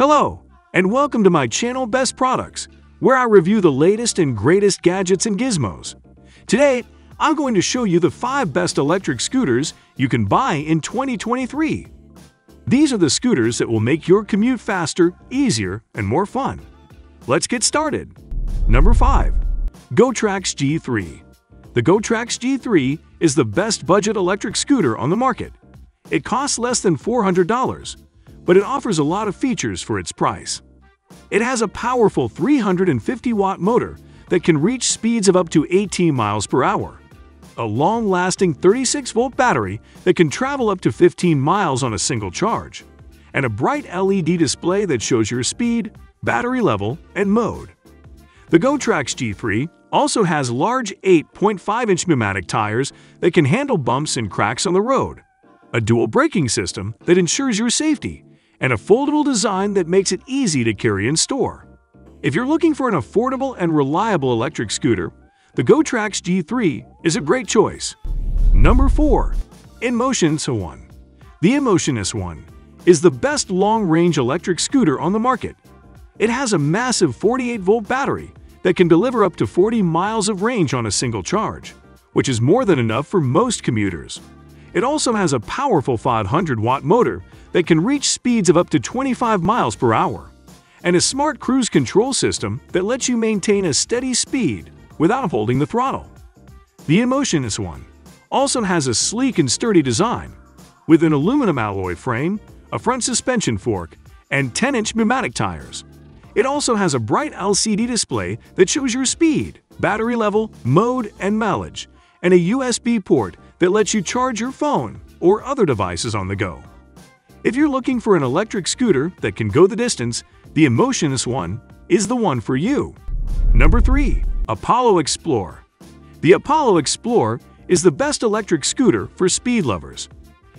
Hello, and welcome to my channel Best Products, where I review the latest and greatest gadgets and gizmos. Today, I'm going to show you the 5 best electric scooters you can buy in 2023. These are the scooters that will make your commute faster, easier, and more fun. Let's get started. Number 5. GoTrax G3 The GoTrax G3 is the best budget electric scooter on the market. It costs less than $400, but it offers a lot of features for its price. It has a powerful 350-watt motor that can reach speeds of up to 18 miles per hour, a long-lasting 36-volt battery that can travel up to 15 miles on a single charge, and a bright LED display that shows your speed, battery level, and mode. The GoTrax G3 also has large 8.5-inch pneumatic tires that can handle bumps and cracks on the road, a dual braking system that ensures your safety, and a foldable design that makes it easy to carry in store. If you're looking for an affordable and reliable electric scooter, the GoTrax G3 is a great choice. Number 4. InMotion S1 The InMotion S1 is the best long-range electric scooter on the market. It has a massive 48-volt battery that can deliver up to 40 miles of range on a single charge, which is more than enough for most commuters. It also has a powerful 500-watt motor that can reach speeds of up to 25 miles per hour, and a smart cruise control system that lets you maintain a steady speed without holding the throttle. The InMotion S1 also has a sleek and sturdy design, with an aluminum alloy frame, a front suspension fork, and 10-inch pneumatic tires. It also has a bright LCD display that shows your speed, battery level, mode, and mileage, and a USB port that lets you charge your phone or other devices on the go. If you're looking for an electric scooter that can go the distance, the InMotion S1 is the one for you. Number 3. Apollo Explore The Apollo Explore is the best electric scooter for speed lovers.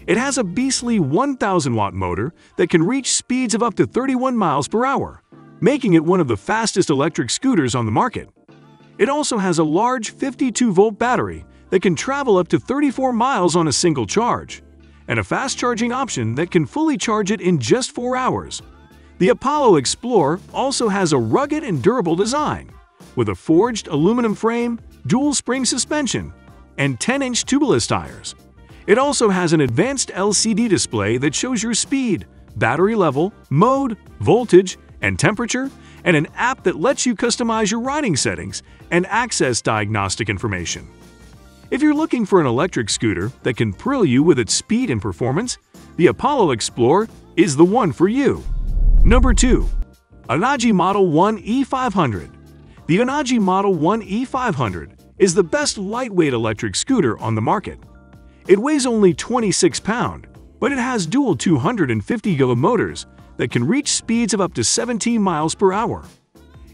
It has a beastly 1,000-watt motor that can reach speeds of up to 31 miles per hour, making it one of the fastest electric scooters on the market. It also has a large 52-volt battery that can travel up to 34 miles on a single charge, and a fast charging option that can fully charge it in just 4 hours. The Apollo Explorer also has a rugged and durable design, with a forged aluminum frame, dual spring suspension, and 10-inch tubeless tires. It also has an advanced LCD display that shows your speed, battery level, mode, voltage, and temperature, and an app that lets you customize your riding settings and access diagnostic information. If you're looking for an electric scooter that can thrill you with its speed and performance, the Apollo Explorer is the one for you. Number 2. Unagi Model 1 E500 The Unagi Model 1 E500 is the best lightweight electric scooter on the market. It weighs only 26 pounds, but it has dual 250 kilo motors that can reach speeds of up to 17 miles per hour.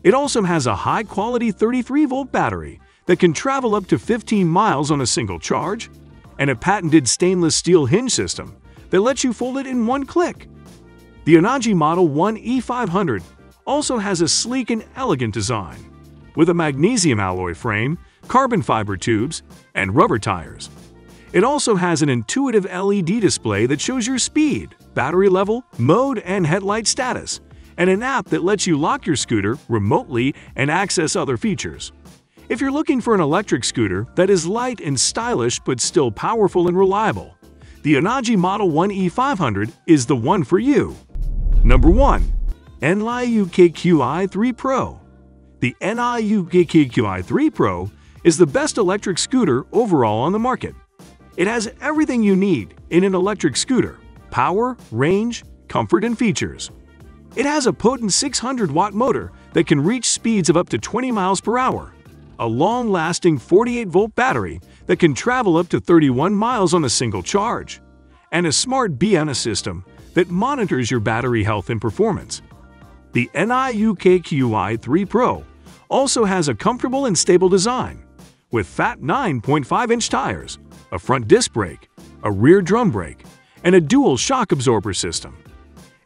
It also has a high-quality 33-volt battery that can travel up to 15 miles on a single charge, and a patented stainless steel hinge system that lets you fold it in one click. The Unagi Model 1 E500 also has a sleek and elegant design, with a magnesium alloy frame, carbon fiber tubes, and rubber tires. It also has an intuitive LED display that shows your speed, battery level, mode, and headlight status, and an app that lets you lock your scooter remotely and access other features. If you're looking for an electric scooter that is light and stylish but still powerful and reliable, the Unagi Model 1 E500 is the one for you. Number 1. NIU KQi 3 Pro The NIU KQi 3 Pro is the best electric scooter overall on the market. It has everything you need in an electric scooter – power, range, comfort, and features. It has a potent 600-watt motor that can reach speeds of up to 20 miles per hour a long-lasting 48-volt battery that can travel up to 31 miles on a single charge, and a smart BNA system that monitors your battery health and performance. The NIUKQi 3 Pro also has a comfortable and stable design, with fat 9.5-inch tires, a front disc brake, a rear drum brake, and a dual shock absorber system.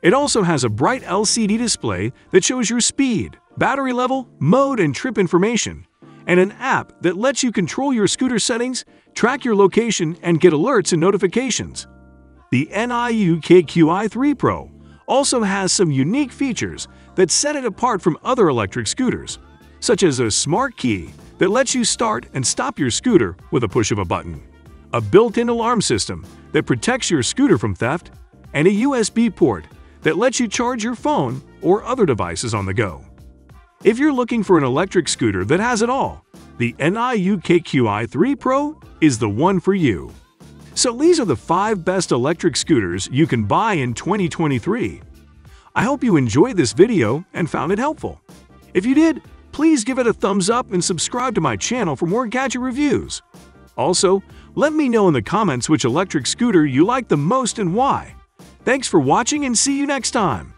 It also has a bright LCD display that shows your speed, battery level, mode, and trip information, and an app that lets you control your scooter settings, track your location, and get alerts and notifications. The NIU KQi3 Pro also has some unique features that set it apart from other electric scooters, such as a smart key that lets you start and stop your scooter with a push of a button, a built-in alarm system that protects your scooter from theft, and a USB port that lets you charge your phone or other devices on the go. If you're looking for an electric scooter that has it all, the NIU KQi 3 Pro is the one for you. So these are the 5 best electric scooters you can buy in 2023. I hope you enjoyed this video and found it helpful. If you did, please give it a thumbs up and subscribe to my channel for more gadget reviews. Also, let me know in the comments which electric scooter you like the most and why. Thanks for watching and see you next time!